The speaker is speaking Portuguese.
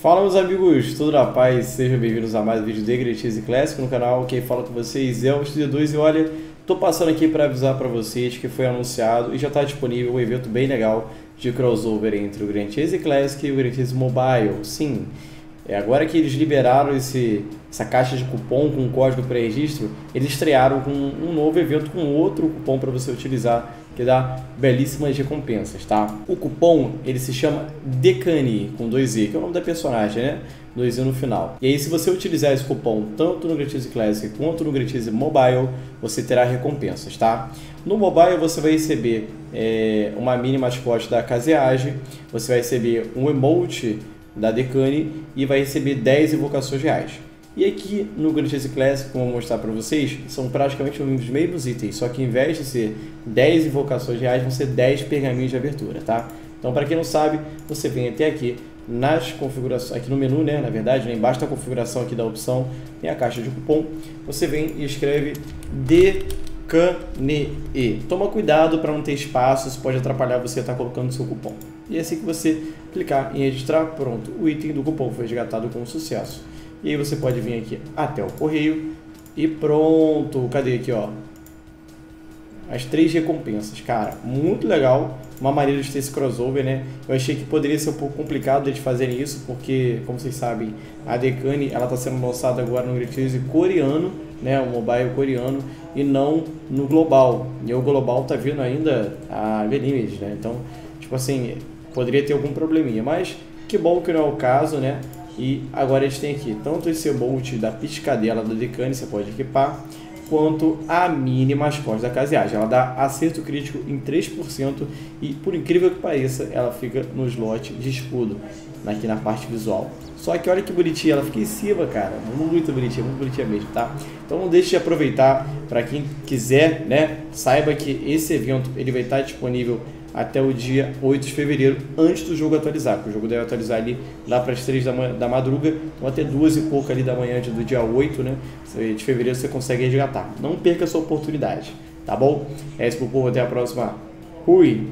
Fala meus amigos, tudo na paz? Sejam bem-vindos a mais um vídeo de Gretize Classic no canal. Quem fala com vocês é o Studio 2 e olha, tô passando aqui para avisar para vocês que foi anunciado e já está disponível um evento bem legal de crossover entre o Grand Chase Classic e o Grand Chase Mobile. Sim, é agora que eles liberaram esse, essa caixa de cupom com código pré-registro, eles estrearam com um novo evento com outro cupom para você utilizar que dá belíssimas recompensas, tá? O cupom, ele se chama Decani, com dois E, que é o nome da personagem, né? Dois E no final. E aí, se você utilizar esse cupom tanto no Gretize Classic quanto no Gretize Mobile, você terá recompensas, tá? No Mobile, você vai receber é, uma mini mascote da Caseage, você vai receber um emote da Decani e vai receber 10 invocações reais. E aqui no Grand Chase Classic, como eu vou mostrar para vocês, são praticamente os mesmos itens, só que em vez de ser 10 invocações reais, vão ser 10 pergaminhos de abertura, tá? Então, para quem não sabe, você vem até aqui nas configurações, aqui no menu, né, na verdade, né, embaixo da configuração aqui da opção, tem a caixa de cupom, você vem e escreve DCANE. Toma cuidado para não ter espaço, isso pode atrapalhar você estar tá colocando seu cupom. E assim que você clicar em registrar, pronto, o item do cupom foi resgatado com sucesso. E aí você pode vir aqui até o correio e pronto. Cadê aqui, ó? As três recompensas, cara, muito legal. Uma maneira de ter esse crossover, né? Eu achei que poderia ser um pouco complicado de fazerem isso, porque, como vocês sabem, a Decane ela está sendo lançada agora no release coreano, né? O mobile coreano e não no global. E o global tá vindo ainda a Velimage, né? Então, tipo assim, poderia ter algum probleminha, mas que bom que não é o caso, né? E agora a gente tem aqui tanto esse bolt da piscadela do Decane, você pode equipar, quanto a mini mascote da caseagem. Ela dá acerto crítico em 3% e, por incrível que pareça, ela fica no slot de escudo, aqui na parte visual. Só que olha que bonitinha, ela fica em cima, cara. Muito bonitinha, muito bonitinha mesmo, tá? Então não deixe de aproveitar para quem quiser, né? Saiba que esse evento ele vai estar disponível até o dia 8 de fevereiro, antes do jogo atualizar, porque o jogo deve atualizar ali lá para as 3 da, manhã, da madruga, então até 2 e pouco ali da manhã do dia 8 né, de fevereiro você consegue resgatar. Não perca essa oportunidade, tá bom? É isso, povo, até a próxima. Fui!